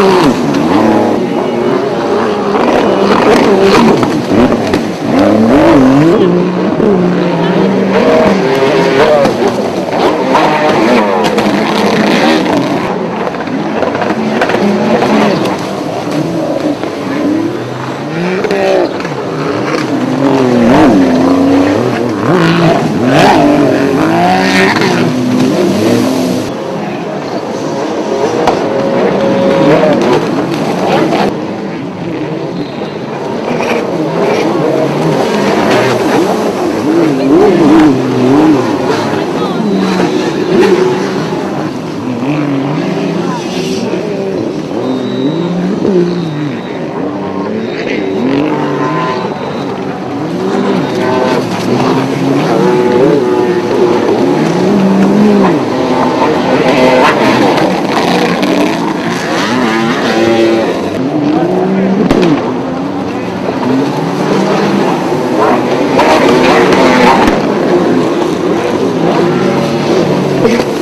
Ooh. Yeah.